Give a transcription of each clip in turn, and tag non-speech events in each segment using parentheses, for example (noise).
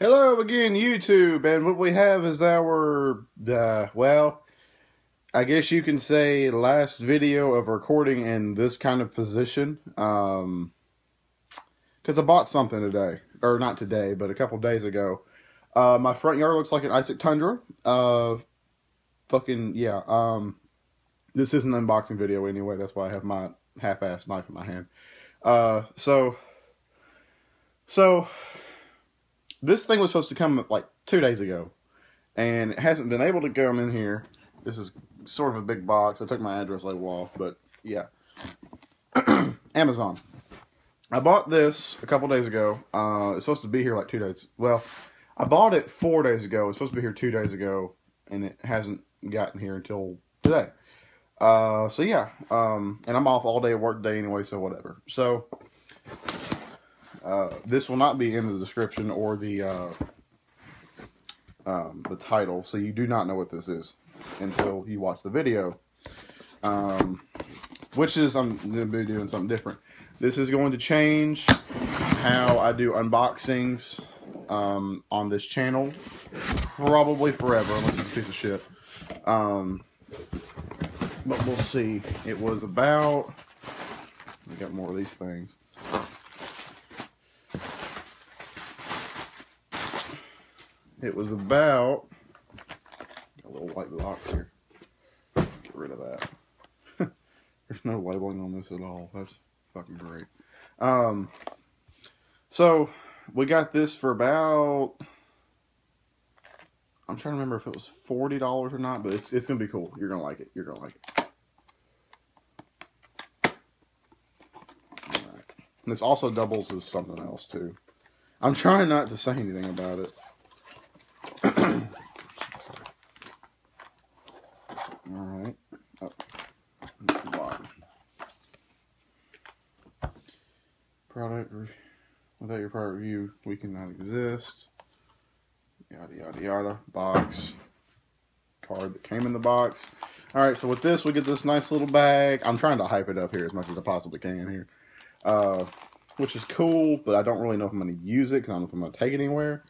Hello again, YouTube, and what we have is our, uh, well, I guess you can say last video of recording in this kind of position. Um, because I bought something today, or not today, but a couple days ago. Uh, my front yard looks like an Isaac Tundra. Uh, fucking yeah. Um, this is an unboxing video anyway. That's why I have my half-ass knife in my hand. Uh, so, so this thing was supposed to come like two days ago, and it hasn't been able to come in here. This is sort of a big box. I took my address label off, but yeah. (clears throat) Amazon. I bought this a couple days ago. Uh, it's supposed to be here like two days. Well, I bought it four days ago. It's supposed to be here two days ago, and it hasn't gotten here until today. Uh, so yeah, um, and I'm off all day work day anyway, so whatever. So uh, this will not be in the description or the uh, um, the title, so you do not know what this is until you watch the video. Um, which is I'm gonna be doing something different. This is going to change how I do unboxings um, on this channel, probably forever, unless it's a piece of shit. Um, but we'll see. It was about. We got more of these things. It was about a little white box here. Get rid of that. (laughs) There's no labeling on this at all. That's fucking great. Um, so we got this for about. I'm trying to remember if it was forty dollars or not, but it's it's gonna be cool. You're gonna like it. You're gonna like it. Alright. This also doubles as something else too. I'm trying not to say anything about it. Alright. Oh. Bottom. Product without your product review, we cannot exist. Yada yada yada. Box. Card that came in the box. Alright, so with this we get this nice little bag. I'm trying to hype it up here as much as I possibly can here. Uh which is cool, but I don't really know if I'm going to use it because I don't know if I'm going to take it anywhere.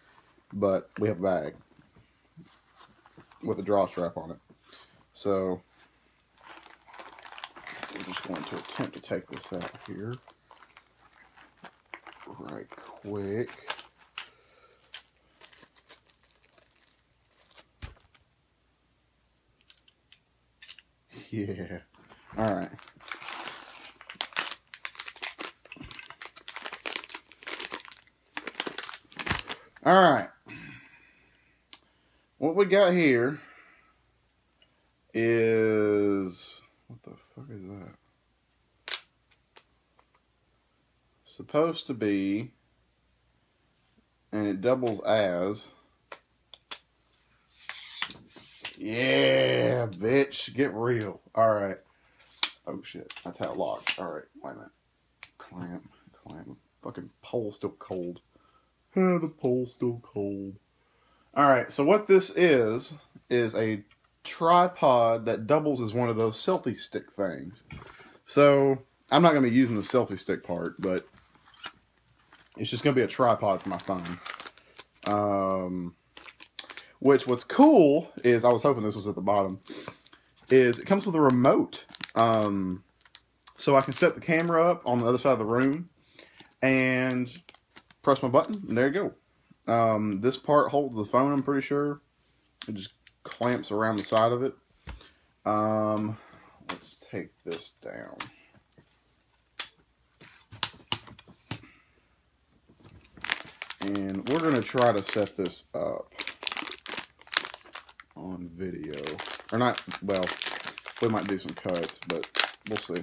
But we have a bag with a draw strap on it. So we're just going to attempt to take this out here right quick. Yeah. All right. All right. What we got here is what the fuck is that? Supposed to be, and it doubles as. Yeah, bitch, get real. All right. Oh shit, that's how it locks. All right, wait a minute. Clamp, clamp. Fucking pole still cold. Yeah, the pole's still cold. All right, so what this is is a tripod that doubles as one of those selfie stick things. So I'm not going to be using the selfie stick part, but it's just going to be a tripod for my phone. Um, which what's cool is I was hoping this was at the bottom. Is it comes with a remote, um, so I can set the camera up on the other side of the room and press my button, and there you go. Um, this part holds the phone, I'm pretty sure. It just clamps around the side of it. Um, let's take this down. And we're going to try to set this up on video. Or not, well, we might do some cuts, but we'll see.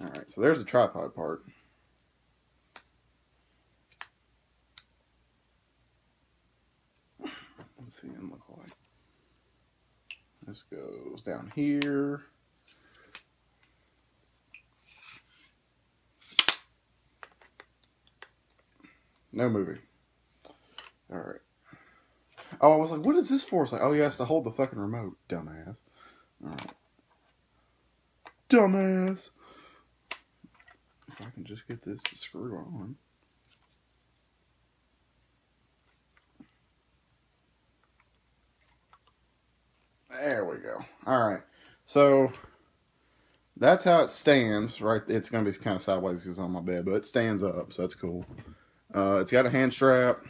Alright, so there's the tripod part. Let's see them look like. This goes down here. No movie. All right. Oh, I was like, what is this for? It's like, oh, yeah, it's to hold the fucking remote, dumbass. All right. Dumbass. If I can just get this to screw on. There we go. All right. So that's how it stands, right? It's going to be kind of sideways because it's on my bed, but it stands up, so that's cool. Uh, it's got a hand strap.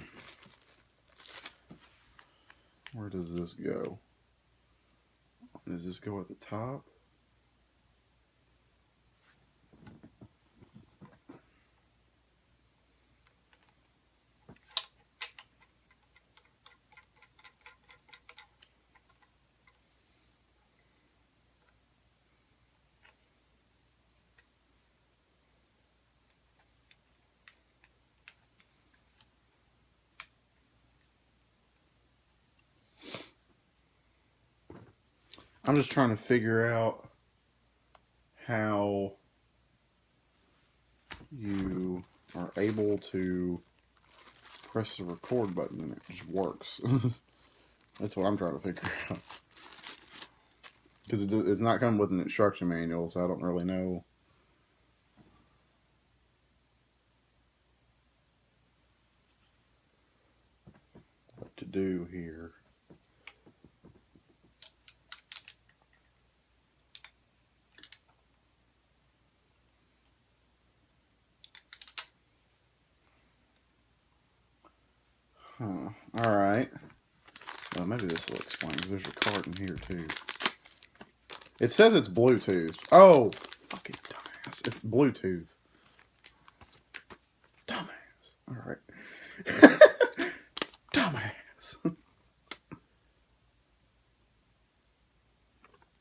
Where does this go? Does this go at the top? I'm just trying to figure out how you are able to press the record button and it just works. (laughs) That's what I'm trying to figure (laughs) out. Because it, it's not coming with an instruction manual, so I don't really know. What to do here. Huh. All right. Well, maybe this will explain. There's a card in here too. It says it's Bluetooth. Oh, fucking dumbass! It's Bluetooth. Dumbass. All right. (laughs) dumbass. (laughs)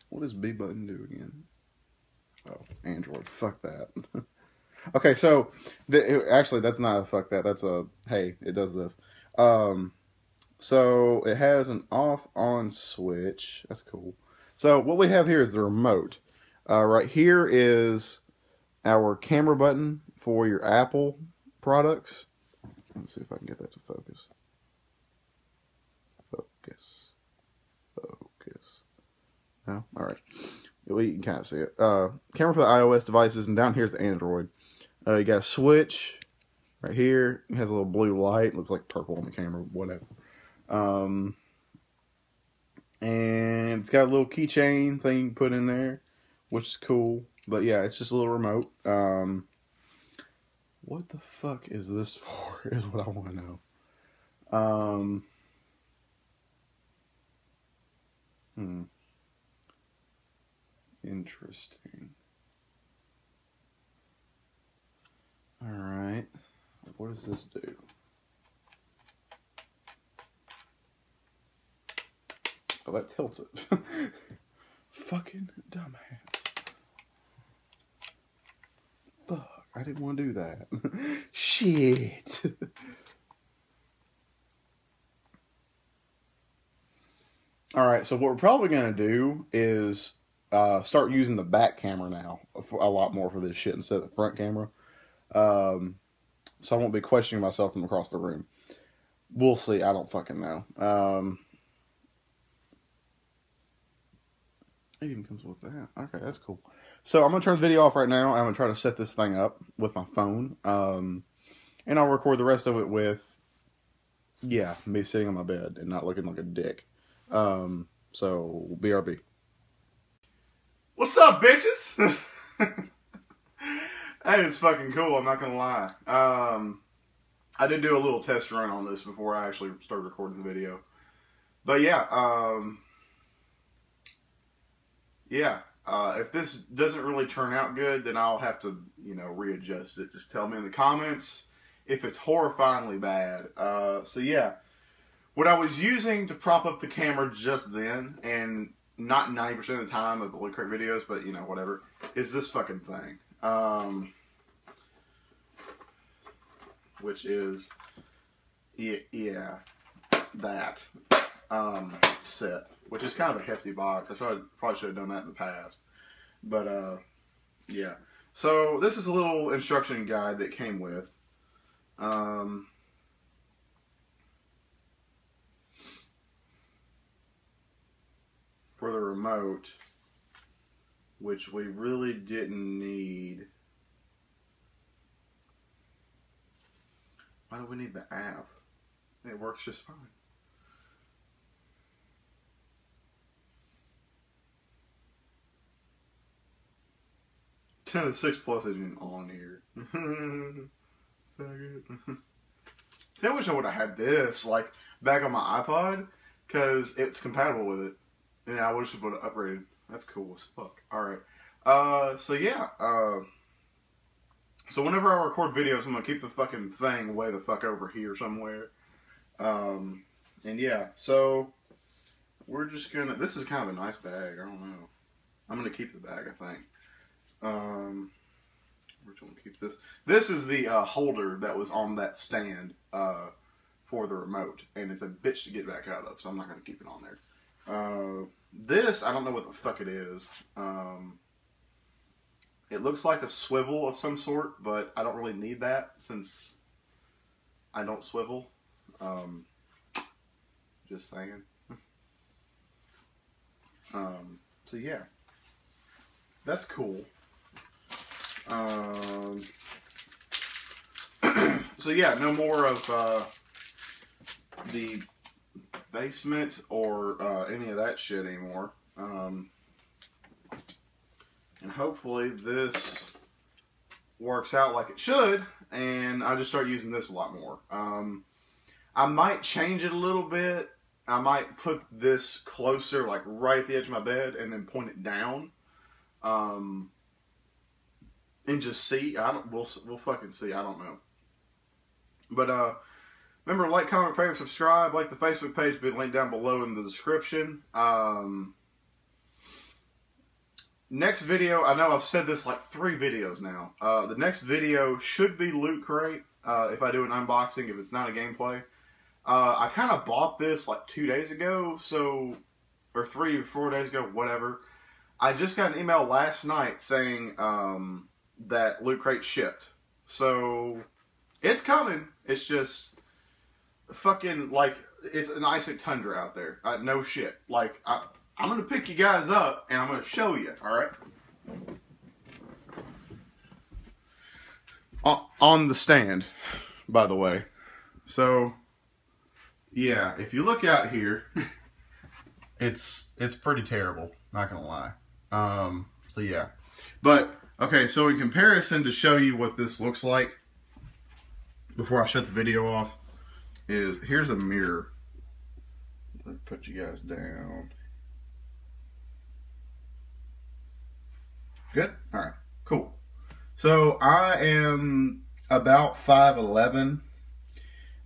what does B button do again? Oh, Android. Fuck that. (laughs) okay, so the, actually, that's not a fuck that. That's a hey. It does this. Um, so it has an off on switch. That's cool. So what we have here is the remote. Uh, right here is our camera button for your Apple products. Let's see if I can get that to focus. Focus. Focus. No? Alright. Well, you can kind of see it. Uh, camera for the iOS devices, and down here's Android. Uh, you got a switch, Right here, it has a little blue light. Looks like purple on the camera, whatever. Um, and it's got a little keychain thing you can put in there, which is cool. But yeah, it's just a little remote. Um, what the fuck is this (laughs) for? Is what I want to know. Um, hmm. Interesting. All right. What does this do? Oh, that tilts it. (laughs) Fucking dumbass. Fuck, I didn't want to do that. (laughs) Shit. (laughs) Alright, so what we're probably going to do is uh, start using the back camera now a lot more for this shit instead of the front camera. Um, so I won't be questioning myself from across the room. We'll see. I don't fucking know. Um, it even comes with that. Okay, that's cool. So I'm gonna turn the video off right now. I'm gonna try to set this thing up with my phone, um, and I'll record the rest of it with, yeah, me sitting on my bed and not looking like a dick. Um, so BRB. What's up, bitches? (laughs) Hey, it's fucking cool. I'm not gonna lie. Um, I did do a little test run on this before I actually started recording the video. But yeah, um, yeah. Uh, if this doesn't really turn out good, then I'll have to, you know, readjust it. Just tell me in the comments if it's horrifyingly bad. Uh, so yeah, what I was using to prop up the camera just then, and not 90% of the time of the Loot Crate videos, but you know, whatever, is this fucking thing. Um, which is yeah, that um, set, which is kind of a hefty box. I should probably should have done that in the past, but uh, yeah. So this is a little instruction guide that came with. Um, for the remote, which we really didn't need. Why do we need the app? It works just fine. (laughs) the 6 Plus isn't on here. (laughs) (laughs) See, I wish I would have had this, like, back on my iPod, because it's compatible with it. And I wish I would have upgraded. That's cool as fuck. Alright. Uh, so yeah, uh, so whenever I record videos, I'm gonna keep the fucking thing way the fuck over here somewhere. Um, and yeah. So we're just gonna. This is kind of a nice bag. I don't know. I'm gonna keep the bag. I think. Um, we're just gonna keep this. This is the uh, holder that was on that stand uh, for the remote, and it's a bitch to get back out of. So I'm not gonna keep it on there. Uh, this I don't know what the fuck it is. Um, it looks like a swivel of some sort, but I don't really need that since I don't swivel. Um, just saying. Um, so yeah, that's cool. Um, (clears throat) so yeah, no more of uh, the basement or uh, any of that shit anymore. Um, and hopefully this works out like it should, and I just start using this a lot more. Um, I might change it a little bit I might put this closer, like right at the edge of my bed, and then point it down, um, and just see. I don't. We'll we'll fucking see. I don't know. But uh, remember, like, comment, favorite, subscribe. Like the Facebook page, be linked down below in the description. Um, next video, I know I've said this like three videos now. Uh, the next video should be Loot Crate. Uh, if I do an unboxing, if it's not a gameplay. Uh, I kind of bought this like two days ago, so or three or four days ago, whatever. I just got an email last night saying um, that Loot Crate shipped, so it's coming. It's just fucking like it's an Isaac Tundra out there. Uh, no shit. Like I, I'm gonna pick you guys up and I'm gonna show you. All right. On the stand, by the way. So yeah, if you look out here, (laughs) it's it's pretty terrible. Not gonna lie. Um, so yeah, but okay. So in comparison, to show you what this looks like, before I shut the video off, is here's a mirror. Let me put you guys down. Good. All right. Cool. So I am about five eleven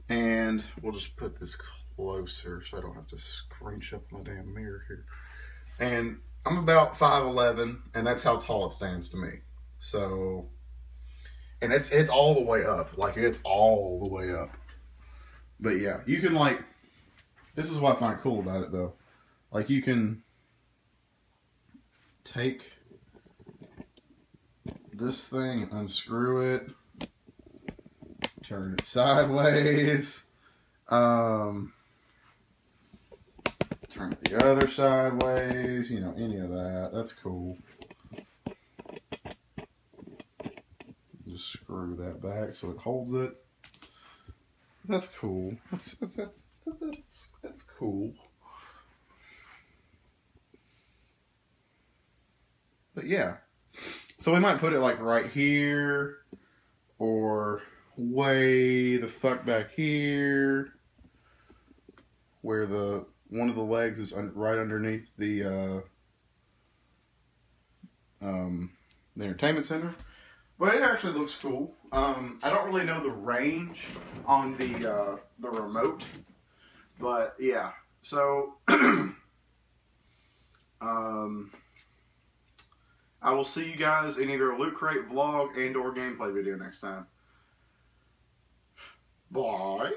and we'll just put this closer so I don't have to scrunch up my damn mirror here. And I'm about 5'11", and that's how tall it stands to me. So, and it's it's all the way up. Like, it's all the way up. But yeah, you can like, this is what I find cool about it though. Like, you can take this thing unscrew it turn it sideways. Um, turn it the other sideways, you know, any of that. That's cool. Just screw that back so it holds it. That's cool. That's that's that's that's, that's cool. But yeah. So we might put it like right here or way the fuck back here where the one of the legs is un, right underneath the uh, um, the entertainment center. But it actually looks cool. Um, I don't really know the range on the uh, the remote, but yeah. So (clears throat) um, I will see you guys in either a loot crate vlog and or gameplay video next time. Bye.